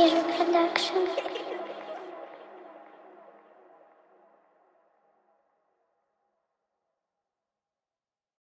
unusual connection.